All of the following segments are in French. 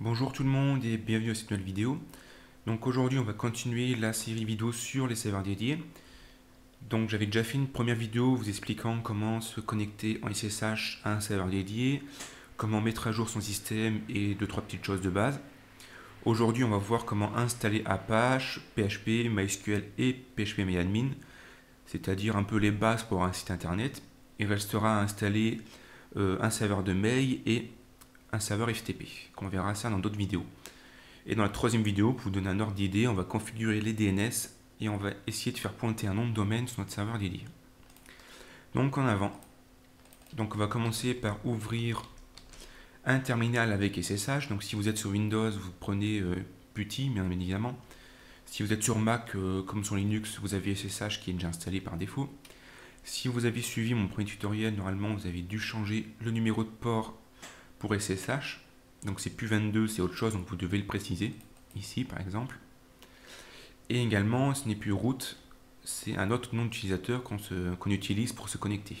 Bonjour tout le monde et bienvenue à cette nouvelle vidéo. Donc aujourd'hui on va continuer la série vidéo sur les serveurs dédiés. Donc j'avais déjà fait une première vidéo vous expliquant comment se connecter en SSH à un serveur dédié, comment mettre à jour son système et deux trois petites choses de base. Aujourd'hui on va voir comment installer Apache, PHP, MySQL et PHPMyAdmin, c'est-à-dire un peu les bases pour un site internet. Il restera à installer euh, un serveur de mail et un serveur FTP, qu'on verra ça dans d'autres vidéos. Et dans la troisième vidéo, pour vous donner un ordre d'idée, on va configurer les DNS et on va essayer de faire pointer un nom de domaine sur notre serveur dédié. Donc en avant. Donc on va commencer par ouvrir un terminal avec SSH. Donc si vous êtes sur Windows, vous prenez euh, PuTTY, bien évidemment. Si vous êtes sur Mac, euh, comme sur Linux, vous avez SSH qui est déjà installé par défaut. Si vous avez suivi mon premier tutoriel, normalement vous avez dû changer le numéro de port pour SSH. Donc c'est plus 22, c'est autre chose, donc vous devez le préciser, ici par exemple. Et également, ce n'est plus route, c'est un autre nom d'utilisateur qu'on utilise pour se connecter.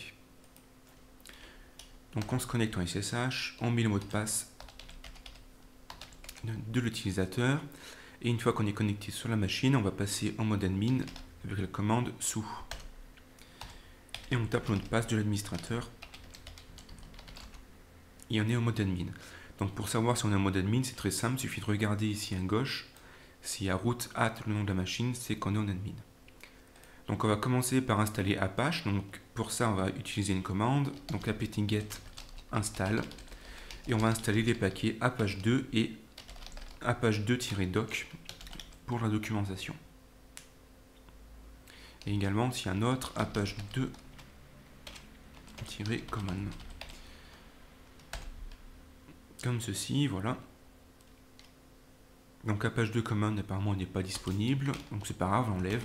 Donc on se connecte en SSH, on met le mot de passe de l'utilisateur. Et une fois qu'on est connecté sur la machine, on va passer en mode admin avec la commande sous. Et on tape le mot de passe de l'administrateur et on est en mode admin. Donc pour savoir si on est en mode admin, c'est très simple, il suffit de regarder ici à gauche. S'il y a root at le nom de la machine, c'est qu'on est en admin. Donc on va commencer par installer Apache. Donc pour ça, on va utiliser une commande. Donc apt-get install. Et on va installer les paquets Apache 2 et Apache 2-doc pour la documentation. Et également, s'il y a un autre Apache 2-common comme ceci, voilà. Donc page 2 command apparemment n'est pas disponible, donc c'est pas grave, l'enlève.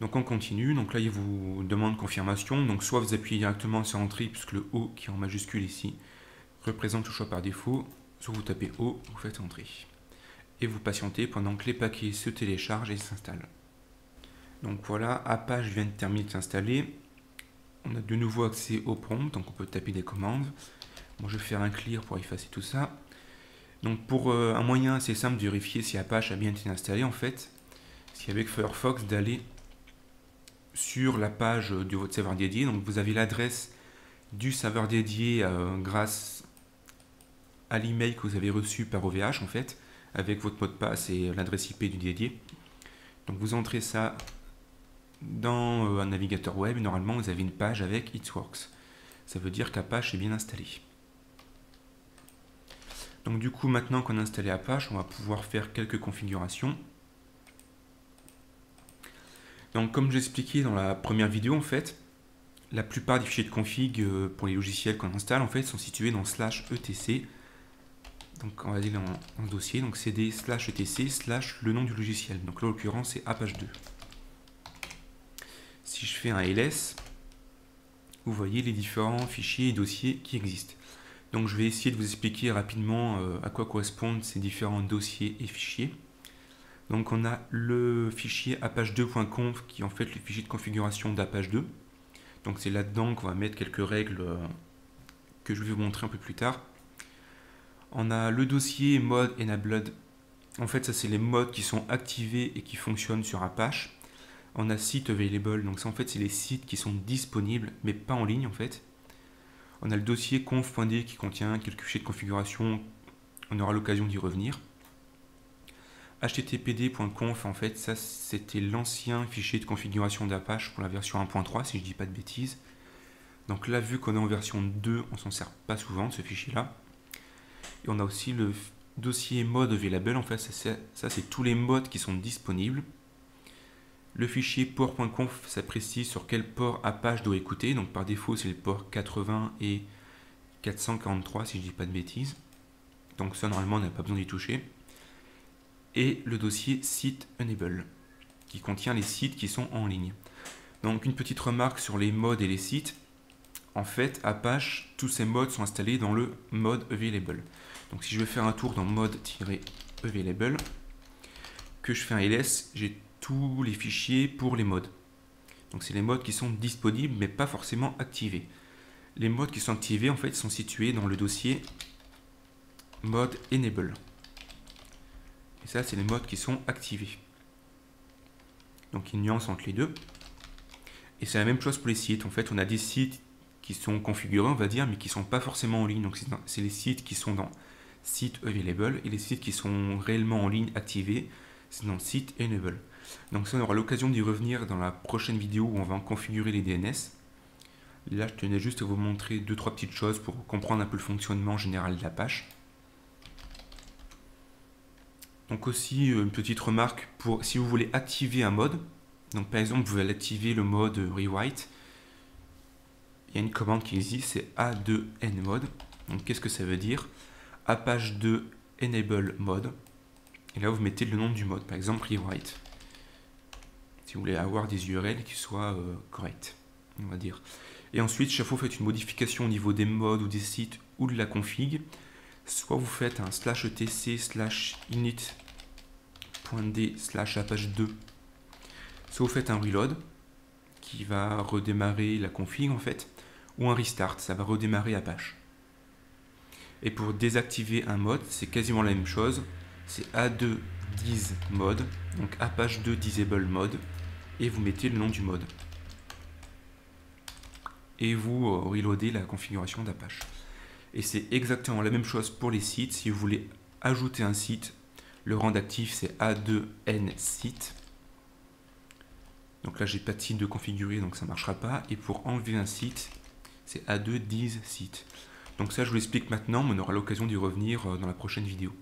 Donc on continue, donc là il vous demande confirmation, donc soit vous appuyez directement sur Entrée, puisque le O qui est en majuscule ici représente le choix par défaut, soit vous tapez O, vous faites Entrée. Et vous patientez pendant que les paquets se téléchargent et s'installent. Donc voilà, Apache vient de terminer de s'installer on a de nouveau accès au prompt, donc on peut taper des commandes. Je vais faire un clear pour effacer tout ça. Donc pour euh, un moyen assez simple de vérifier si Apache a bien été installé, en fait, c'est avec Firefox d'aller sur la page de votre serveur dédié. Donc vous avez l'adresse du serveur dédié euh, grâce à l'email que vous avez reçu par OVH, en fait, avec votre mot de passe et l'adresse IP du dédié. Donc vous entrez ça dans euh, un navigateur web, normalement, vous avez une page avec It Works. Ça veut dire qu'Apache est bien installé. Donc du coup, maintenant qu'on a installé Apache, on va pouvoir faire quelques configurations. Donc comme j'expliquais dans la première vidéo, en fait, la plupart des fichiers de config euh, pour les logiciels qu'on installe, en fait, sont situés dans slash etc. Donc on va aller dans, dans, ce dossier, donc cd slash etc slash le nom du logiciel. Donc là, en l'occurrence, c'est Apache 2 si je fais un ls, vous voyez les différents fichiers et dossiers qui existent. Donc je vais essayer de vous expliquer rapidement euh, à quoi correspondent ces différents dossiers et fichiers. Donc on a le fichier apache2.conf qui est en fait le fichier de configuration d'Apache 2. Donc c'est là-dedans qu'on va mettre quelques règles euh, que je vais vous montrer un peu plus tard. On a le dossier mode enabled. En fait ça c'est les modes qui sont activés et qui fonctionnent sur Apache on a site available, donc ça en fait c'est les sites qui sont disponibles mais pas en ligne en fait. On a le dossier conf.d qui contient quelques fichiers de configuration, on aura l'occasion d'y revenir. httpd.conf en fait ça c'était l'ancien fichier de configuration d'Apache pour la version 1.3 si je dis pas de bêtises. Donc là vu qu'on est en version 2 on s'en sert pas souvent ce fichier là. Et on a aussi le dossier mode available en fait ça c'est tous les modes qui sont disponibles. Le fichier port.conf, ça précise sur quel port Apache doit écouter. Donc par défaut, c'est le port 80 et 443, si je dis pas de bêtises. Donc ça, normalement, on n'a pas besoin d'y toucher. Et le dossier site enable, qui contient les sites qui sont en ligne. Donc une petite remarque sur les modes et les sites. En fait, Apache, tous ces modes sont installés dans le mode available. Donc si je veux faire un tour dans mode-available, que je fais un ls, j'ai tous les fichiers pour les modes. Donc c'est les modes qui sont disponibles mais pas forcément activés. Les modes qui sont activés en fait sont situés dans le dossier mode enable. Et ça, c'est les modes qui sont activés. Donc une nuance entre les deux. Et c'est la même chose pour les sites. En fait, on a des sites qui sont configurés, on va dire, mais qui sont pas forcément en ligne. Donc c'est les sites qui sont dans site available et les sites qui sont réellement en ligne activés, c'est dans site enable. Donc ça, on aura l'occasion d'y revenir dans la prochaine vidéo où on va configurer les DNS. Là, je tenais juste à vous montrer deux trois petites choses pour comprendre un peu le fonctionnement général de la page. Donc aussi euh, une petite remarque pour si vous voulez activer un mode. Donc par exemple, vous allez activer le mode rewrite. Il y a une commande qui existe, c'est a2n mode. Donc qu'est-ce que ça veut dire? A page 2 enable mode. Et là vous mettez le nom du mode, par exemple rewrite. Si vous voulez avoir des URL qui soient euh, correctes, on va dire. Et ensuite, chaque fois vous faites une modification au niveau des modes ou des sites ou de la config, soit vous faites un slash etc slash init.d slash page 2 soit vous faites un reload qui va redémarrer la config en fait ou un restart ça va redémarrer Apache et pour désactiver un mode c'est quasiment la même chose. C'est a2 dis mode donc apache 2 disable mode et vous mettez le nom du mode et vous euh, reloadez la configuration d'Apache et c'est exactement la même chose pour les sites. Si vous voulez ajouter un site, le rang d'actif c'est A2N site. Donc là j'ai pas de site de configurer donc ça ne marchera pas. Et pour enlever un site, c'est A2 dis site. Donc ça je vous l'explique maintenant, mais on aura l'occasion d'y revenir euh, dans la prochaine vidéo.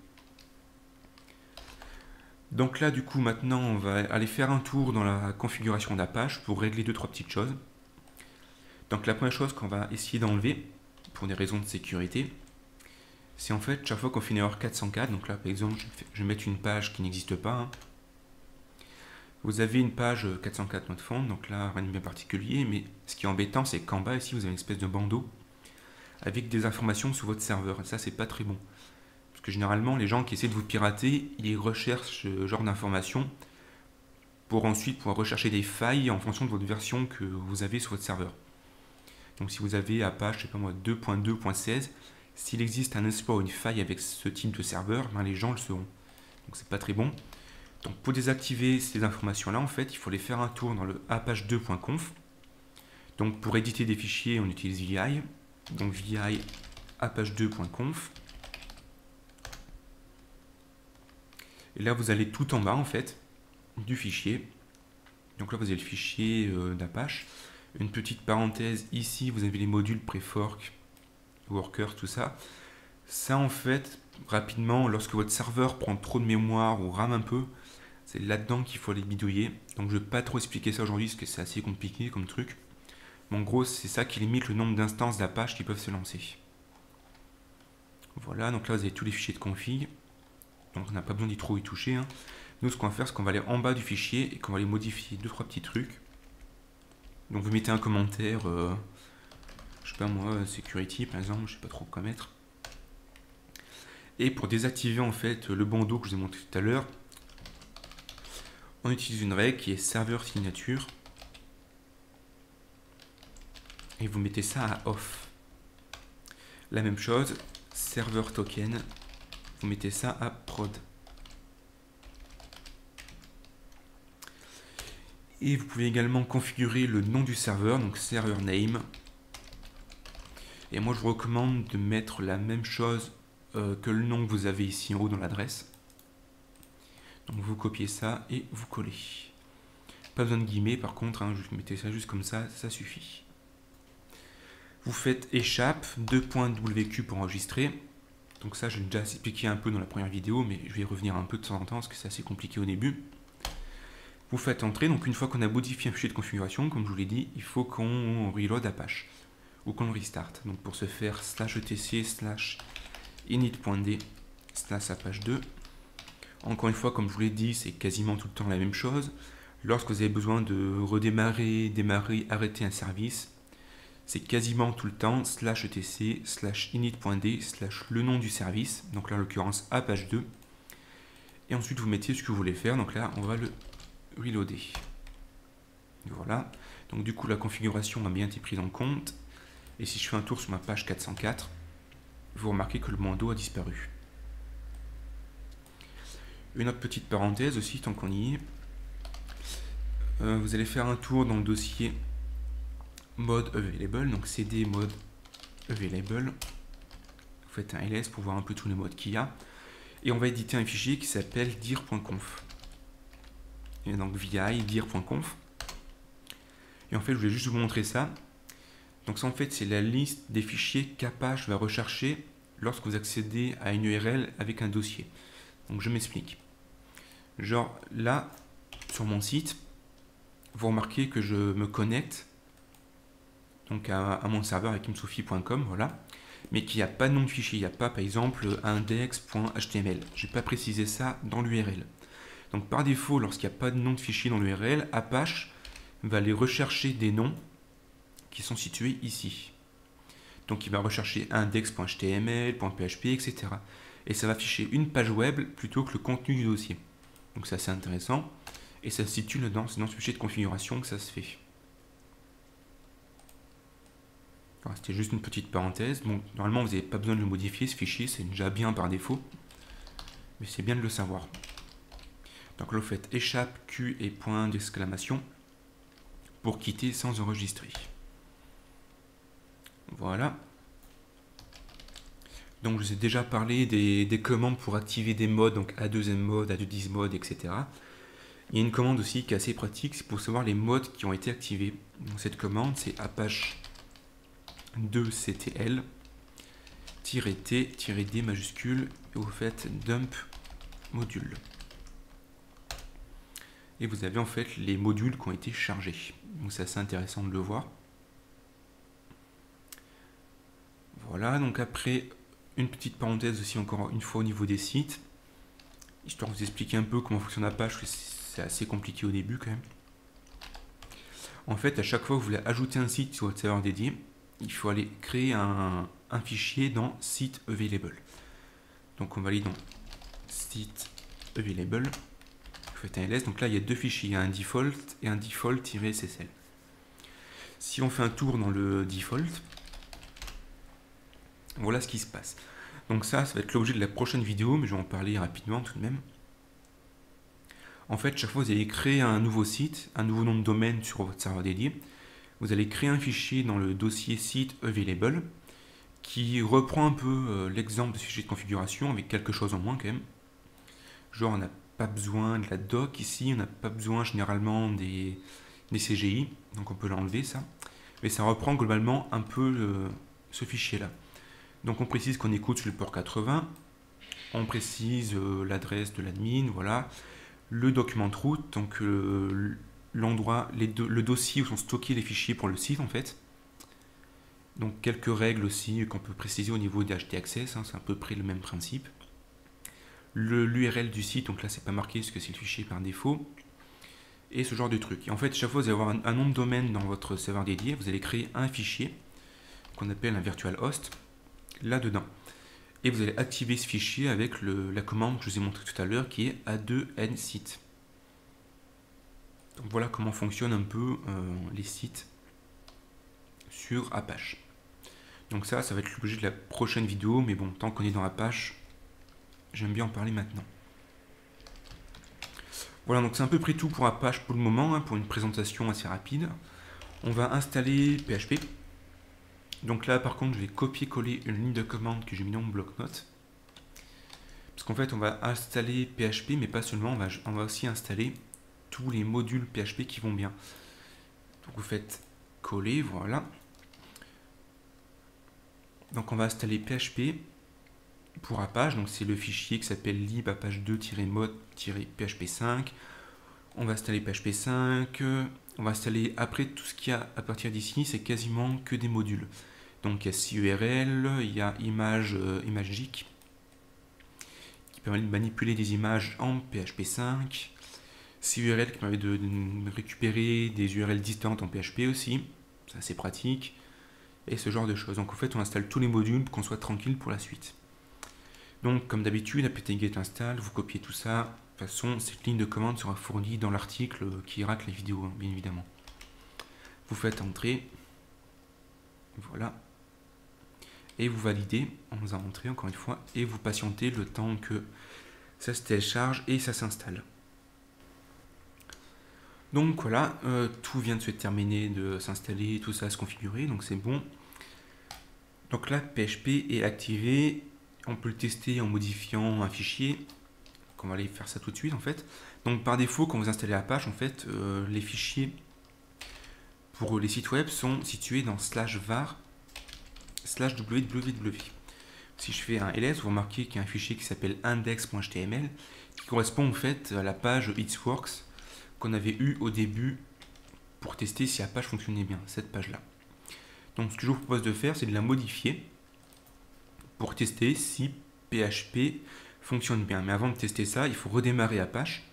Donc là du coup maintenant on va aller faire un tour dans la configuration d'Apache pour régler deux trois petites choses. Donc la première chose qu'on va essayer d'enlever, pour des raisons de sécurité, c'est en fait chaque fois qu'on fait une erreur 404, donc là par exemple je vais mettre une page qui n'existe pas, hein. vous avez une page 404 not fond, donc là rien de bien particulier, mais ce qui est embêtant c'est qu'en bas ici vous avez une espèce de bandeau avec des informations sur votre serveur, et ça c'est pas très bon. Que généralement les gens qui essaient de vous pirater, ils recherchent ce genre d'informations pour ensuite pouvoir rechercher des failles en fonction de votre version que vous avez sur votre serveur. Donc si vous avez Apache, je sais pas moi, 2.2.16, s'il existe un exploit ou une faille avec ce type de serveur, ben les gens le sauront. Donc c'est pas très bon. Donc pour désactiver ces informations-là, en fait, il faut aller faire un tour dans le apache2.conf. Donc pour éditer des fichiers, on utilise VI. Donc VI apache2.conf. Et là, vous allez tout en bas, en fait, du fichier. Donc là, vous avez le fichier euh, d'Apache. Une petite parenthèse, ici vous avez les modules pré-fork, worker, tout ça. Ça en fait, rapidement, lorsque votre serveur prend trop de mémoire ou rame un peu, c'est là-dedans qu'il faut les bidouiller. Donc je ne vais pas trop expliquer ça aujourd'hui parce que c'est assez compliqué comme truc. Mais en gros, c'est ça qui limite le nombre d'instances d'Apache qui peuvent se lancer. Voilà, donc là vous avez tous les fichiers de config. Donc on n'a pas besoin d'y trop y toucher. Hein. Nous, ce qu'on va faire, c'est qu'on va aller en bas du fichier et qu'on va aller modifier deux trois petits trucs. Donc vous mettez un commentaire, euh, je sais pas moi, security par exemple, je sais pas trop quoi mettre. Et pour désactiver en fait le bandeau que je vous ai montré tout à l'heure, on utilise une règle qui est serveur signature. Et vous mettez ça à off. La même chose, serveur token, vous mettez ça à prod. Et vous pouvez également configurer le nom du serveur, donc server name. Et moi je vous recommande de mettre la même chose euh, que le nom que vous avez ici en haut dans l'adresse. Donc vous copiez ça et vous collez. Pas besoin de guillemets par contre, hein, vous mettez ça juste comme ça, ça suffit. Vous faites échappe 2.wq pour enregistrer. Donc ça, je l'ai déjà expliqué un peu dans la première vidéo, mais je vais y revenir un peu de temps en temps parce que c'est assez compliqué au début. Vous faites entrer, donc une fois qu'on a modifié un fichier de configuration, comme je vous l'ai dit, il faut qu'on reload Apache ou qu'on restart. Donc pour ce faire, slash etc slash init.d slash apache 2. Encore une fois, comme je vous l'ai dit, c'est quasiment tout le temps la même chose. Lorsque vous avez besoin de redémarrer, démarrer, arrêter un service, c'est quasiment tout le temps slash etc slash init.d slash le nom du service, donc là en l'occurrence apache 2. Et ensuite vous mettez ce que vous voulez faire, donc là on va le reloader. Voilà. Donc du coup, la configuration a bien été prise en compte. Et si je fais un tour sur ma page 404, vous remarquez que le bandeau a disparu. Une autre petite parenthèse aussi, tant qu'on y est. Euh, vous allez faire un tour dans le dossier mode available, donc cd mode available. Vous faites un ls pour voir un peu tous les modes qu'il y a. Et on va éditer un fichier qui s'appelle dir.conf. Et donc vi dir.conf. Et en fait, je voulais juste vous montrer ça. Donc ça, en fait, c'est la liste des fichiers qu'Apache va rechercher lorsque vous accédez à une URL avec un dossier. Donc je m'explique. Genre là, sur mon site, vous remarquez que je me connecte donc à, mon serveur avec voilà, mais qu'il n'y a pas de nom de fichier, il n'y a pas par exemple index.html. Je n'ai pas précisé ça dans l'URL. Donc par défaut, lorsqu'il n'y a pas de nom de fichier dans l'URL, Apache va aller rechercher des noms qui sont situés ici. Donc il va rechercher index.html, .php, etc. Et ça va afficher une page web plutôt que le contenu du dossier. Donc c'est assez intéressant. Et ça se situe c'est dans ce fichier de configuration que ça se fait. C'était juste une petite parenthèse. Normalement, vous n'avez pas besoin de le modifier, ce fichier, c'est déjà bien par défaut. Mais c'est bien de le savoir. Donc là, vous faites échappe, Q et point d'exclamation pour quitter sans enregistrer. Voilà. Donc je vous ai déjà parlé des, commandes pour activer des modes, donc A2M mode, A210 mode, etc. Il y a une commande aussi qui est assez pratique, c'est pour savoir les modes qui ont été activés. Cette commande, c'est Apache 2ctl t-d majuscule et vous faites dump module. Et vous avez en fait les modules qui ont été chargés. Donc c'est assez intéressant de le voir. Voilà, donc après, une petite parenthèse aussi encore une fois au niveau des sites, histoire de vous expliquer un peu comment fonctionne Apache, c'est assez compliqué au début quand même. En fait, à chaque fois vous voulez ajouter un site sur votre serveur dédié, il faut aller créer un, fichier dans site available. Donc on va aller dans site available, vous faites un ls, donc là il y a deux fichiers, un default et un default-ssl. Si on fait un tour dans le default, voilà ce qui se passe. Donc ça, ça va être l'objet de la prochaine vidéo, mais je vais en parler rapidement tout de même. En fait, chaque fois vous allez créer un nouveau site, un nouveau nom de domaine sur votre serveur dédié, vous allez créer un fichier dans le dossier site available qui reprend un peu euh, l'exemple de ce fichier de configuration avec quelque chose en moins quand même. Genre, on n'a pas besoin de la doc ici, on n'a pas besoin généralement des, des, CGI, donc on peut l'enlever ça. Mais ça reprend globalement un peu ce fichier là. Donc on précise qu'on écoute sur le port 80, on précise euh, l'adresse de l'admin, voilà, le document route, donc euh, l'endroit, le dossier où sont stockés les fichiers pour le site en fait. Donc quelques règles aussi qu'on peut préciser au niveau des Access, hein, c'est à peu près le même principe. L'URL du site, donc là c'est pas marqué parce que c'est le fichier par défaut. Et ce genre de truc. Et en fait, chaque fois vous allez avoir un, un nom de domaine dans votre serveur dédié, vous allez créer un fichier qu'on appelle un virtual host là-dedans. Et vous allez activer ce fichier avec la commande que je vous ai montré tout à l'heure qui est a2nsite. Voilà comment fonctionnent un peu euh, les sites sur Apache. Donc ça, ça va être l'objet de la prochaine vidéo, mais bon, tant qu'on est dans Apache, j'aime bien en parler maintenant. Voilà, donc c'est à peu près tout pour Apache pour le moment, hein, pour une présentation assez rapide. On va installer PHP. Donc là, par contre, je vais copier-coller une ligne de commande que j'ai mis dans mon bloc-notes. Parce qu'en fait, on va installer PHP, mais pas seulement, on va aussi installer tous les modules PHP qui vont bien. Donc vous faites coller, voilà. Donc on va installer PHP pour Apache, donc c'est le fichier qui s'appelle libapache2-mode-php5. On va installer PHP5, on va installer après tout ce qu'il y a à partir d'ici, c'est quasiment que des modules. Donc il y a CURL, il y a image, euh, qui permet de manipuler des images en PHP5. 6 URL qui permet de, récupérer des URL distantes en PHP aussi, c'est assez pratique, et ce genre de choses. Donc en fait, on installe tous les modules pour qu'on soit tranquille pour la suite. Donc comme d'habitude, apt-get install, vous copiez tout ça. De toute façon, cette ligne de commande sera fournie dans l'article qui rate les vidéos, hein, bien évidemment. Vous faites entrer, voilà, et vous validez en faisant entrer encore une fois, et vous patientez le temps que ça se télécharge et ça s'installe. Donc voilà, euh, tout vient de se terminer de s'installer, tout ça se configurer, donc c'est bon. Donc là, PHP est activé. On peut le tester en modifiant un fichier. on va aller faire ça tout de suite en fait. Donc par défaut, quand vous installez Apache, en fait, euh, les fichiers pour les sites web sont situés dans slash var slash www. Si je fais un ls, vous remarquez qu'il y a un fichier qui s'appelle index.html qui correspond en fait à la page Itsworks qu'on avait eu au début pour tester si Apache fonctionnait bien, cette page-là. Donc ce que je vous propose de faire, c'est de la modifier pour tester si PHP fonctionne bien. Mais avant de tester ça, il faut redémarrer Apache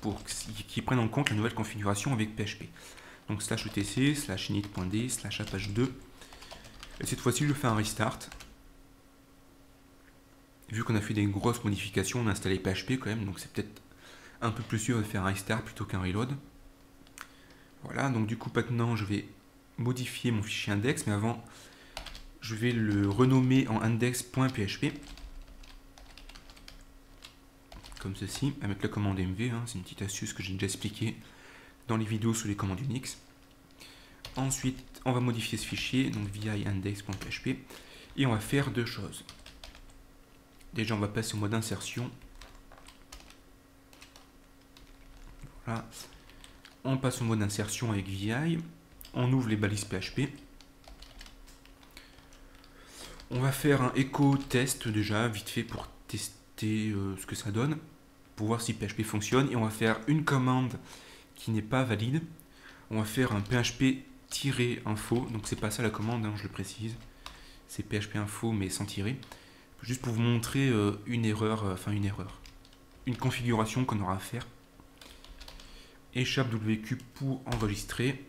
pour qu'il prenne en compte la nouvelle configuration avec PHP. Donc slash etc, slash init.d, slash apache 2. Et cette fois-ci, je fais un restart. Vu qu'on a fait des grosses modifications, on a installé PHP quand même, donc c'est peut-être un peu plus sûr de faire un restart plutôt qu'un reload. Voilà, donc du coup maintenant je vais modifier mon fichier index, mais avant, je vais le renommer en index.php. Comme ceci, avec la commande mv, hein, c'est une petite astuce que j'ai déjà expliqué dans les vidéos sous les commandes Unix. Ensuite, on va modifier ce fichier, donc via index.php, et on va faire deux choses. Déjà, on va passer au mode insertion. On passe au mode insertion avec VI on ouvre les balises PHP. On va faire un écho test déjà, vite fait pour tester euh, ce que ça donne, pour voir si PHP fonctionne. Et on va faire une commande qui n'est pas valide. On va faire un php-info, donc c'est pas ça la commande, hein, je le précise. C'est PHP info mais sans tirer. Juste pour vous montrer euh, une erreur, euh, enfin une erreur. Une configuration qu'on aura à faire. Échappe WQ pour enregistrer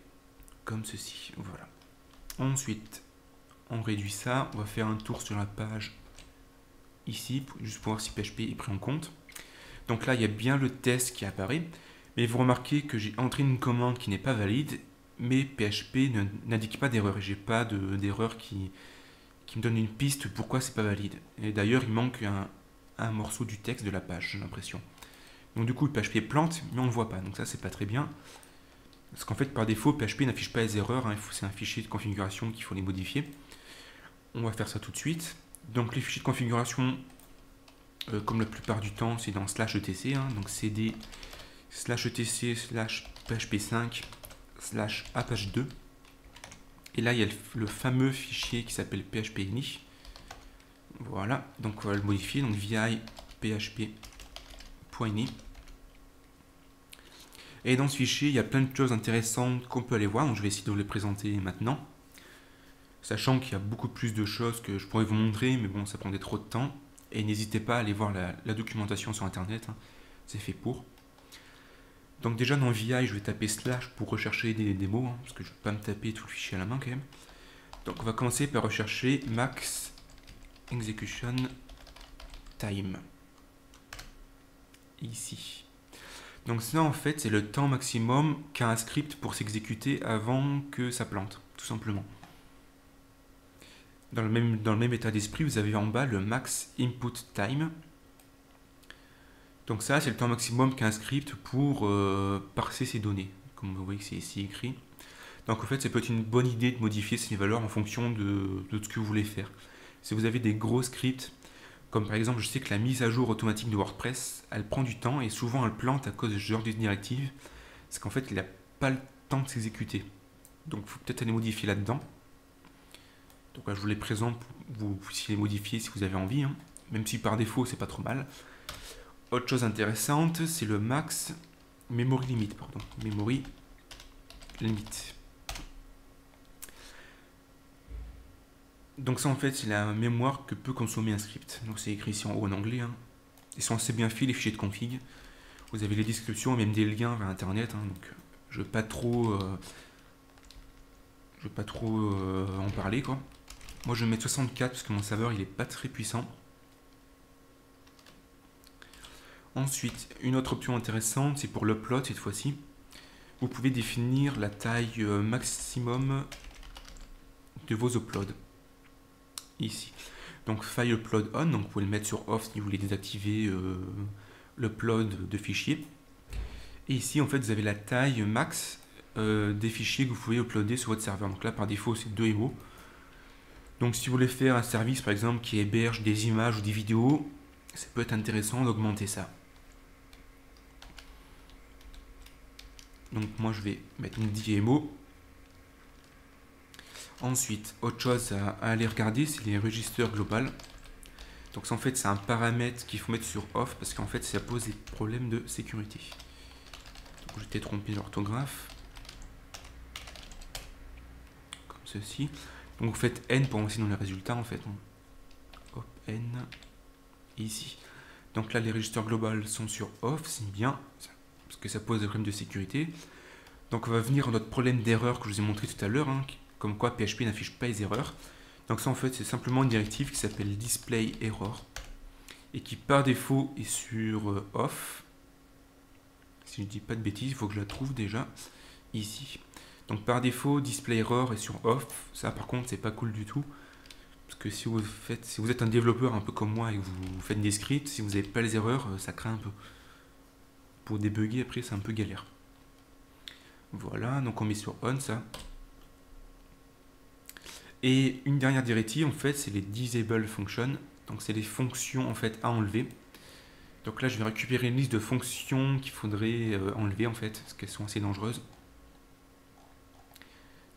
comme ceci. Voilà. Ensuite, on réduit ça. On va faire un tour sur la page ici, juste pour voir si PHP est pris en compte. Donc là, il y a bien le test qui apparaît. Mais vous remarquez que j'ai entré une commande qui n'est pas valide, mais PHP n'indique pas d'erreur. J'ai pas d'erreur qui, me donne une piste pourquoi c'est pas valide. Et d'ailleurs, il manque un, morceau du texte de la page, j'ai l'impression. Donc du coup, PHP plante, mais on ne le voit pas. Donc ça, c'est pas très bien. Parce qu'en fait, par défaut, PHP n'affiche pas les erreurs. Hein, c'est un fichier de configuration qu'il faut les modifier. On va faire ça tout de suite. Donc les fichiers de configuration, euh, comme la plupart du temps, c'est dans slash etc. Hein, donc cd slash etc slash php5 slash apache2. Et là, il y a le, fameux fichier qui s'appelle php.ini. Voilà, donc on va le modifier. Donc vi php.ini. Et dans ce fichier, il y a plein de choses intéressantes qu'on peut aller voir, donc je vais essayer de vous les présenter maintenant. Sachant qu'il y a beaucoup plus de choses que je pourrais vous montrer, mais bon, ça prendrait trop de temps. Et n'hésitez pas à aller voir la, documentation sur internet, hein. c'est fait pour. Donc déjà dans VI, je vais taper slash pour rechercher des, mots, hein, parce que je ne vais pas me taper tout le fichier à la main quand même. Donc on va commencer par rechercher max execution time. Ici. Donc ça en fait c'est le temps maximum qu'a un script pour s'exécuter avant que ça plante, tout simplement. Dans le même, dans le même état d'esprit, vous avez en bas le max input time. Donc ça c'est le temps maximum qu'a un script pour euh, parser ses données, comme vous voyez que c'est ici écrit. Donc en fait c'est peut-être une bonne idée de modifier ces valeurs en fonction de, de ce que vous voulez faire. Si vous avez des gros scripts comme par exemple, je sais que la mise à jour automatique de WordPress, elle prend du temps et souvent elle plante à cause de ce genre de directive. C'est qu'en fait, il n'a pas le temps de s'exécuter. Donc, il faut peut-être aller modifier là-dedans. Donc là, je vous les présente pour que vous puissiez les modifier si vous avez envie. Hein. Même si par défaut, c'est pas trop mal. Autre chose intéressante, c'est le max memory limit. Pardon. Memory limit. Donc ça en fait c'est la mémoire que peut consommer un script. Donc c'est écrit ici en haut en anglais. Hein. Ils sont assez bien faits les fichiers de config. Vous avez les descriptions même des liens vers internet. Hein. donc je ne veux pas trop, euh, euh, en parler quoi. Moi je vais mettre 64 parce que mon serveur il est pas très puissant. Ensuite, une autre option intéressante, c'est pour l'upload cette fois-ci. Vous pouvez définir la taille euh, maximum de vos uploads ici. Donc file upload on, donc vous pouvez le mettre sur off si vous voulez désactiver euh, l'upload de fichiers. Et ici, en fait, vous avez la taille max euh, des fichiers que vous pouvez uploader sur votre serveur. Donc là, par défaut, c'est 2 MO. Donc si vous voulez faire un service, par exemple, qui héberge des images ou des vidéos, ça peut être intéressant d'augmenter ça. Donc moi, je vais mettre une 10 MO. Ensuite, autre chose à, aller regarder, c'est les registres global. Donc ça, en fait, c'est un paramètre qu'il faut mettre sur off parce qu'en fait, ça pose des problèmes de sécurité. Donc, trompé l'orthographe. Comme ceci. Donc vous faites n pour aussi dans les résultats en fait. Hop, n ici. Donc là, les registres global sont sur off, c'est bien, parce que ça pose des problèmes de sécurité. Donc on va venir à notre problème d'erreur que je vous ai montré tout à l'heure, hein, comme quoi PHP n'affiche pas les erreurs. Donc ça en fait c'est simplement une directive qui s'appelle display error et qui par défaut est sur euh, off. Si je dis pas de bêtises, il faut que je la trouve déjà ici. Donc par défaut display error est sur off. Ça par contre c'est pas cool du tout. Parce que si vous si vous êtes un développeur un peu comme moi et que vous faites des scripts, si vous n'avez pas les erreurs, euh, ça craint un peu. Pour débugger après c'est un peu galère. Voilà, donc on met sur on ça. Et une dernière directive, en fait, c'est les disable functions. Donc, c'est les fonctions en fait à enlever. Donc là, je vais récupérer une liste de fonctions qu'il faudrait euh, enlever en fait, parce qu'elles sont assez dangereuses.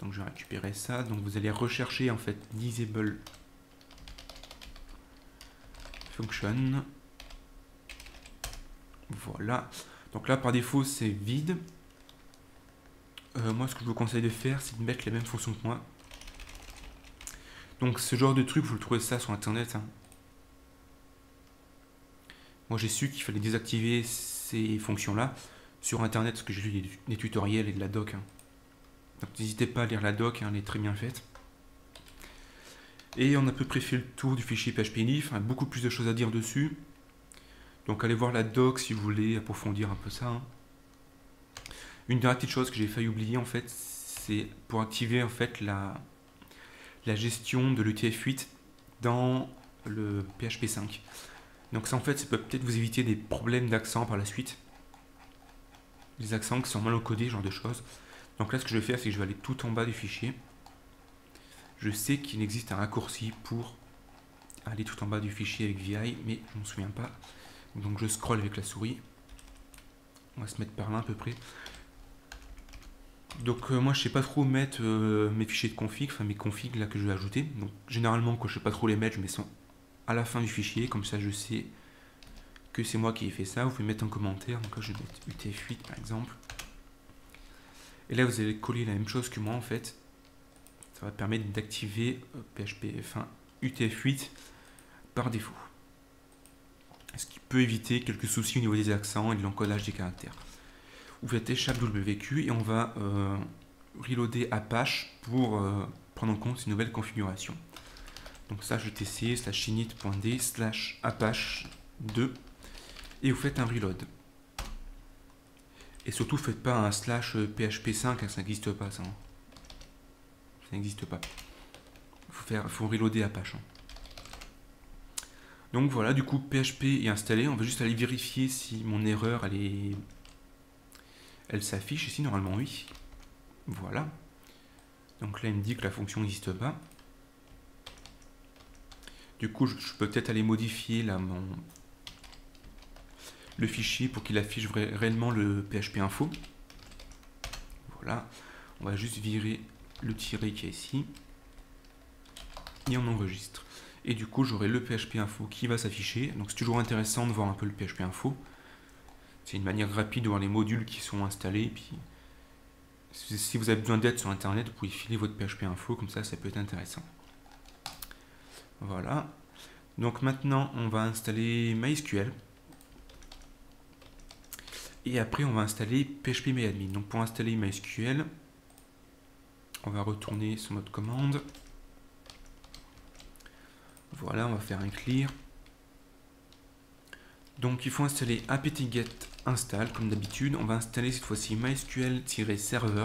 Donc, je vais récupérer ça. Donc, vous allez rechercher en fait disable function. Voilà. Donc là, par défaut, c'est vide. Euh, moi, ce que je vous conseille de faire, c'est de mettre les mêmes fonctions que moi. Donc ce genre de truc, vous le trouvez ça sur internet. Hein. Moi j'ai su qu'il fallait désactiver ces fonctions-là sur internet parce que j'ai lu des, tutoriels et de la doc. Hein. Donc n'hésitez pas à lire la doc, hein, elle est très bien faite. Et on a à peu près fait le tour du fichier PHP a beaucoup plus de choses à dire dessus. Donc allez voir la doc si vous voulez approfondir un peu ça. Une dernière petite chose que j'ai failli oublier en fait, c'est pour activer en fait la, la gestion de l'UTF-8 dans le PHP 5. Donc ça en fait, ça peut peut-être vous éviter des problèmes d'accent par la suite. Les accents qui sont mal encodés, genre de choses. Donc là, ce que je vais faire, c'est que je vais aller tout en bas du fichier. Je sais qu'il existe un raccourci pour aller tout en bas du fichier avec VI, mais je ne me souviens pas. Donc je scroll avec la souris. On va se mettre par là à peu près. Donc euh, moi je sais pas trop mettre euh, mes fichiers de config, enfin mes configs là que je vais ajouter. Donc généralement quand je sais pas trop les mettre, je mets ça à la fin du fichier, comme ça je sais que c'est moi qui ai fait ça. Vous pouvez mettre un commentaire, donc là je vais mettre UTF-8 par exemple. Et là vous allez coller la même chose que moi en fait. Ça va permettre d'activer PHP, euh, enfin UTF-8 par défaut. Ce qui peut éviter quelques soucis au niveau des accents et de l'encodage des caractères vous faites échappe WQ et on va euh, reloader Apache pour euh, prendre en compte une nouvelle configuration. Donc ça, je slash init.d slash apache 2 et vous faites un reload. Et surtout, faites pas un slash php 5, hein, ça n'existe pas ça. Hein. Ça n'existe pas. Il faut, faire, faut reloader Apache. Hein. Donc voilà, du coup, PHP est installé. On va juste aller vérifier si mon erreur elle est elle s'affiche ici, normalement oui. Voilà. Donc là, il me dit que la fonction n'existe pas. Du coup, je, peux peut-être aller modifier là, mon, le fichier pour qu'il affiche réellement le PHP info. Voilà. On va juste virer le tiret qui est ici. Et on enregistre. Et du coup, j'aurai le PHP info qui va s'afficher. Donc c'est toujours intéressant de voir un peu le PHP info. C'est une manière rapide de voir les modules qui sont installés. puis, si vous avez besoin d'aide sur Internet, vous pouvez filer votre PHP info, comme ça, ça peut être intéressant. Voilà. Donc maintenant, on va installer MySQL. Et après, on va installer PHPMyAdmin. Donc pour installer MySQL, on va retourner sur notre commande. Voilà, on va faire un clear. Donc il faut installer apt-get install comme d'habitude. On va installer cette fois-ci mysql-server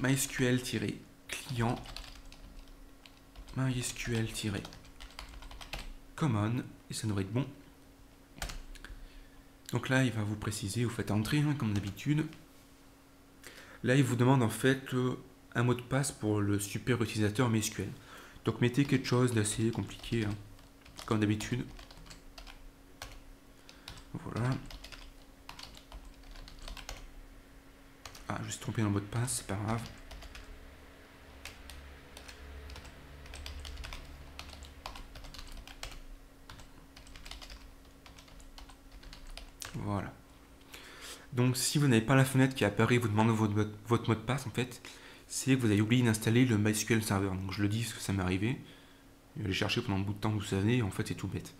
mysql-client mysql-common et ça devrait être bon. Donc là, il va vous préciser, vous faites entrer hein, comme d'habitude. Là, il vous demande en fait un mot de passe pour le super utilisateur MySQL. Donc mettez quelque chose d'assez compliqué, hein, comme d'habitude. Voilà. Ah, je suis trompé dans le mot de passe, c'est pas grave. Voilà. Donc si vous n'avez pas la fenêtre qui apparaît, vous demandez votre, votre mot de passe en fait, c'est que vous avez oublié d'installer le MySQL Server. Donc je le dis parce que ça m'est arrivé. J'ai cherché pendant un bout de temps, vous savez, en fait c'est tout bête.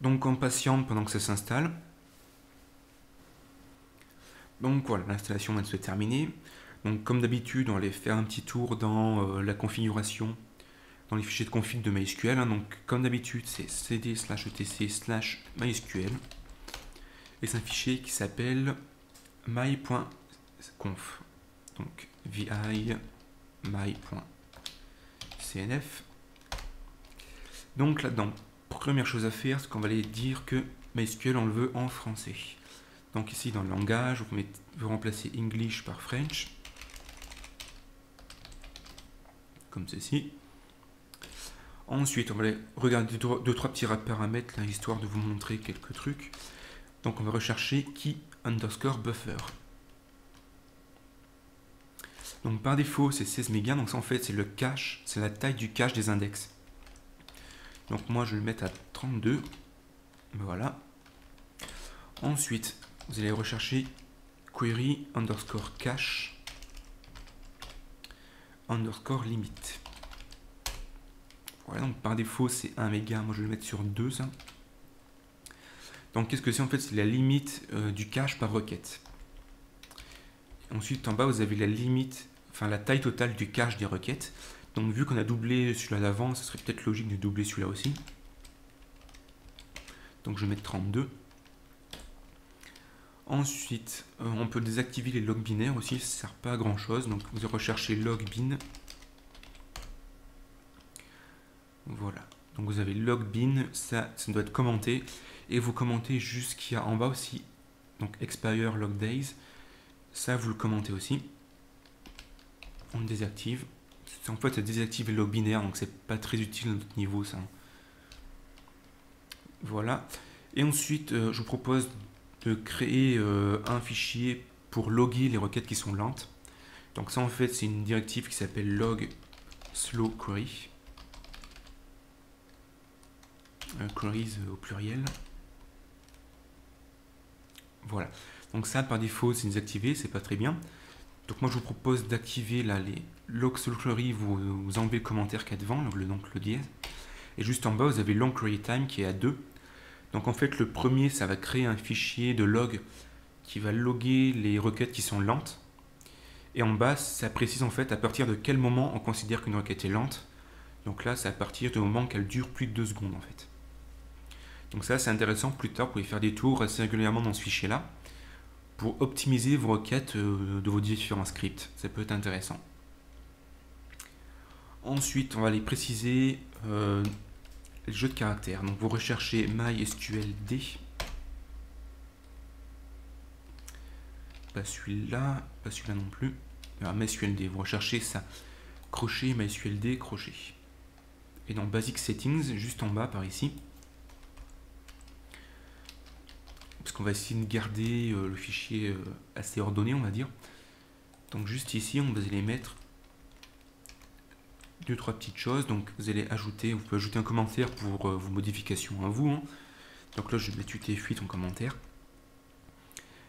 Donc on patiente pendant que ça s'installe. Donc voilà, l'installation va se terminer. Donc comme d'habitude, on va aller faire un petit tour dans euh, la configuration, dans les fichiers de config de MySQL. Hein. Donc comme d'habitude, c'est cd slash etc slash MySQL. Et c'est un fichier qui s'appelle my.conf. Donc vi my.cnf. Donc là-dedans, première chose à faire, c'est qu'on va aller dire que MySQL on le veut en français. Donc ici dans le langage, vous, mettez, vous remplacez English par French. Comme ceci. Ensuite, on va aller regarder deux, trois petits paramètres, là, histoire de vous montrer quelques trucs. Donc on va rechercher key underscore buffer. Donc par défaut, c'est 16 mégas. Donc en fait, c'est le cache, c'est la taille du cache des index. Donc moi, je vais le mettre à 32. Voilà. Ensuite, vous allez rechercher query underscore cache underscore limit. Voilà, donc par défaut, c'est 1 méga. Moi, je vais le mettre sur 2, ça. Donc qu'est-ce que c'est en fait? C'est la limite euh, du cache par requête. Ensuite en bas vous avez la limite, enfin la taille totale du cache des requêtes. Donc vu qu'on a doublé celui-là d'avant, ce serait peut-être logique de doubler celui-là aussi. Donc je vais mettre 32. Ensuite, euh, on peut désactiver les logs binaires aussi, ça ne sert pas à grand chose. Donc vous recherchez log bin. Voilà. Donc vous avez log bin, ça, ça doit être commenté et vous commentez jusqu'à en bas aussi, donc expire log days, ça vous le commentez aussi. On désactive. En fait, ça désactive les logs binaires, donc c'est pas très utile à notre niveau ça. Voilà. Et ensuite, euh, je vous propose de créer euh, un fichier pour loguer les requêtes qui sont lentes. Donc ça en fait c'est une directive qui s'appelle log slow query. Euh, queries au pluriel. Voilà. Donc ça, par défaut, c'est désactivé, c'est pas très bien. Donc moi, je vous propose d'activer là les query, vous, vous enlevez le commentaire qui est devant, donc le, donc le. Et juste en bas, vous avez long query time qui est à 2. Donc en fait, le premier, ça va créer un fichier de log qui va loguer les requêtes qui sont lentes. Et en bas, ça précise en fait à partir de quel moment on considère qu'une requête est lente. Donc là, c'est à partir du moment qu'elle dure plus de 2 secondes en fait. Donc ça, c'est intéressant. Plus tard, vous pouvez faire des tours assez régulièrement dans ce fichier-là pour optimiser vos requêtes euh, de vos différents scripts. Ça peut être intéressant. Ensuite, on va aller préciser euh, le jeu de caractères. Donc, vous recherchez MySQLD. Pas celui-là, pas celui-là non plus. Alors, MySQLD, vous recherchez ça. Crochet, MySQLD, crochet. Et dans Basic Settings, juste en bas par ici, parce qu'on va essayer de garder euh, le fichier euh, assez ordonné, on va dire. Donc juste ici, on va aller mettre deux trois petites choses. Donc vous allez ajouter, vous pouvez ajouter un commentaire pour euh, vos modifications à vous. Hein. Donc là, je vais mettre UTF-8 en commentaire.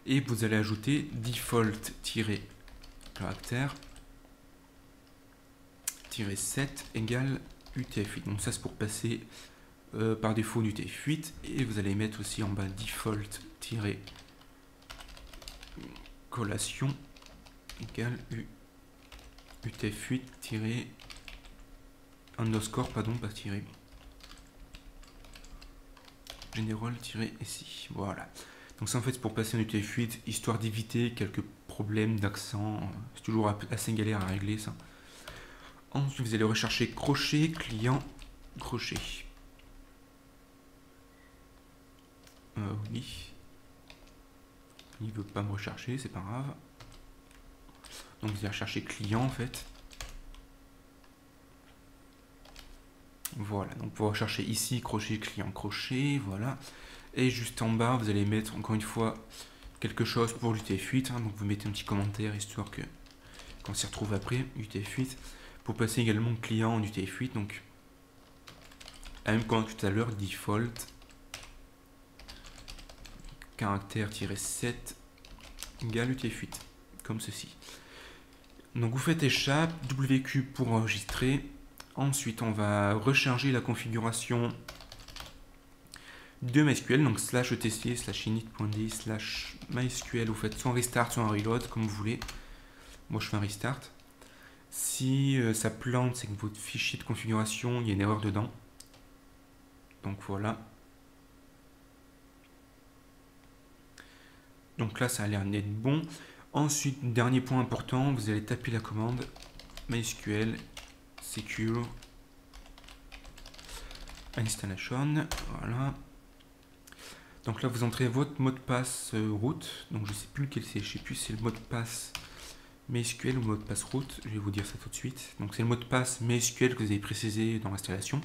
Et vous allez ajouter default-caractère 7 égale UTF-8. Donc ça, c'est pour passer par défaut UTF-8. Et vous allez mettre aussi en bas default collation égale utf8 underscore pardon pas tiré. General si voilà. Donc ça en fait pour passer en utf8 histoire d'éviter quelques problèmes d'accent. C'est toujours assez galère à régler ça. Ensuite vous allez rechercher crochet client crochet. Euh, oui. Il veut pas me rechercher, c'est pas grave. Donc vous allez rechercher client en fait. Voilà, donc vous rechercher ici crochet client crochet, voilà. Et juste en bas, vous allez mettre encore une fois quelque chose pour l'UTF-8. Hein. donc vous mettez un petit commentaire histoire que qu'on s'y retrouve après, UTF-8. Pour passer également client en UTF-8, donc même comme tout à l'heure, default caractère-7 égale UTF-8, comme ceci. Donc vous faites échappe, WQ pour enregistrer. Ensuite, on va recharger la configuration de MySQL, donc slash etc slash init.d slash MySQL. Vous faites soit un restart, soit un reload, comme vous voulez. Moi, je fais un restart. Si euh, ça plante, c'est que votre fichier de configuration, il y a une erreur dedans. Donc voilà. Donc là, ça a l'air d'être bon. Ensuite, dernier point important, vous allez taper la commande MySQL secure installation. Voilà. Donc là, vous entrez votre mot de passe euh, route. Donc je sais plus lequel c'est. Je sais plus si c'est le mot de passe MySQL ou mot de passe route. Je vais vous dire ça tout de suite. Donc c'est le mot de passe MySQL que vous avez précisé dans l'installation.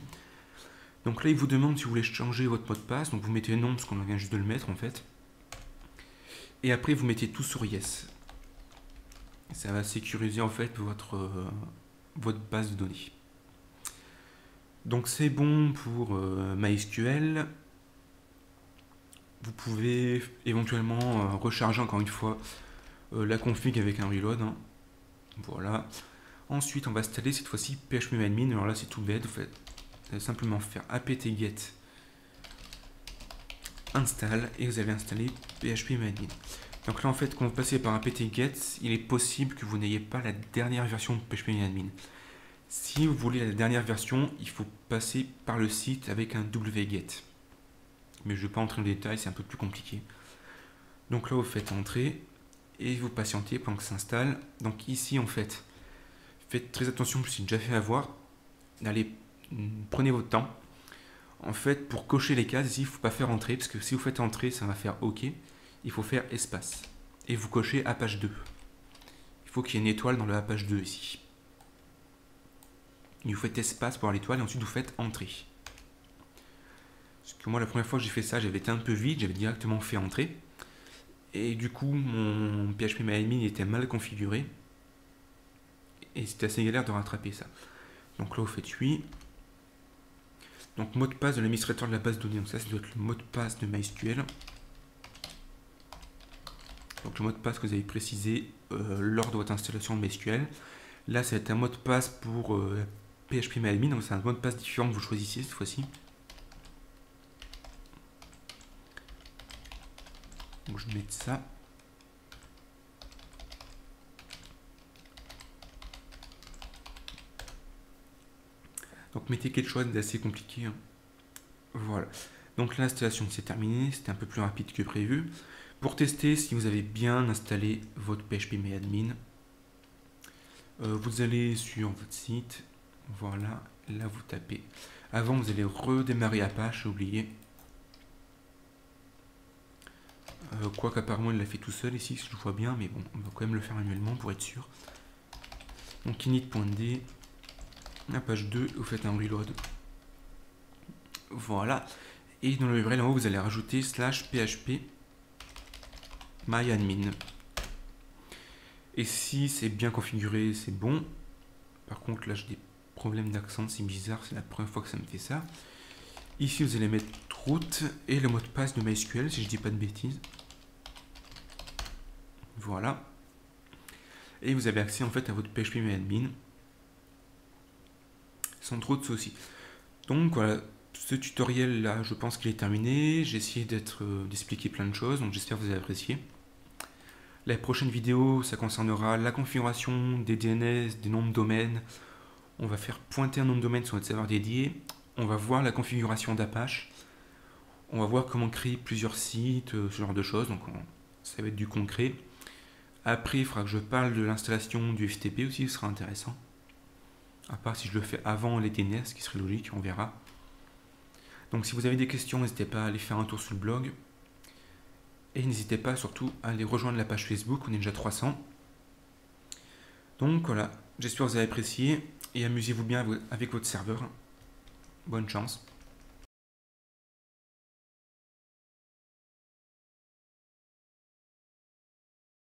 Donc là, il vous demande si vous voulez changer votre mot de passe. Donc vous mettez non parce qu'on vient juste de le mettre en fait. Et après, vous mettez tout sur Yes. Ça va sécuriser en fait votre, euh, votre base de données. Donc c'est bon pour euh, MySQL. Vous pouvez éventuellement euh, recharger encore une fois la config avec un reload. Hein. Voilà. Ensuite, on va installer cette fois-ci phpMadmin. Alors là, c'est tout bête. Vous faites simplement faire apt-get install et vous allez installer phpMadmin. Donc là en fait quand vous passez par un apt-get, il est possible que vous n'ayez pas la dernière version de phpMadmin. Si vous voulez la dernière version, il faut passer par le site avec un wget. Mais je ne vais pas entrer en détail, c'est un peu plus compliqué. Donc là vous faites entrer et vous patientez pendant que s'installe. Donc ici en fait, faites très attention, je suis déjà fait avoir. Allez prenez votre temps. En fait, pour cocher les cases, ici, il ne faut pas faire entrer, parce que si vous faites entrer, ça va faire OK. Il faut faire espace. Et vous cochez à page 2. Il faut qu'il y ait une étoile dans le page 2 ici. vous faites espace pour l'étoile et ensuite vous faites entrer. Parce que moi, la première fois que j'ai fait ça, j'avais été un peu vide, j'avais directement fait entrer. Et du coup, mon PHP MyAdmin était mal configuré. Et c'était assez galère de rattraper ça. Donc là, vous faites oui. Donc mot de passe de l'administrateur de la base de données. Donc ça, être le mot de passe de MySQL. Donc le mot de passe que vous avez précisé euh, lors de votre installation de MySQL. Là, c'est un mot de passe pour euh, PHP MyAdmin. Donc c'est un mot de passe différent que vous choisissez cette fois-ci. Donc je mets ça. Donc mettez quelque chose d'assez compliqué. Hein. Voilà. Donc l'installation c'est terminé, c'était un peu plus rapide que prévu. Pour tester si vous avez bien installé votre PHP MyAdmin, euh, vous allez sur votre site, voilà, là vous tapez. Avant vous allez redémarrer Apache, oublié. Euh, quoi qu'apparemment il l'a fait tout seul ici, je vois bien, mais bon, on va quand même le faire manuellement pour être sûr. Donc init.d, la page 2, vous faites un reload. Voilà. Et dans le URL en haut, vous allez rajouter slash php myadmin. Et si c'est bien configuré, c'est bon. Par contre, là, j'ai des problèmes d'accent, c'est bizarre, c'est la première fois que ça me fait ça. Ici, vous allez mettre route et le mot de passe de MySQL, si je dis pas de bêtises. Voilà. Et vous avez accès en fait à votre PHP MyAdmin sans trop de soucis. Donc voilà, ce tutoriel là, je pense qu'il est terminé. J'ai essayé d'être euh, d'expliquer plein de choses, donc j'espère que vous avez apprécié. La prochaine vidéo, ça concernera la configuration des DNS, des noms de domaine. On va faire pointer un nom de domaine sur notre serveur dédié. On va voir la configuration d'Apache. On va voir comment créer plusieurs sites, euh, ce genre de choses. Donc ça va être du concret. Après, il faudra que je parle de l'installation du FTP aussi, ce sera intéressant. À part si je le fais avant les DNS, ce qui serait logique, on verra. Donc si vous avez des questions, n'hésitez pas à aller faire un tour sur le blog. Et n'hésitez pas surtout à aller rejoindre la page Facebook, on est déjà 300. Donc voilà, j'espère que vous avez apprécié et amusez-vous bien avec votre serveur. Bonne chance.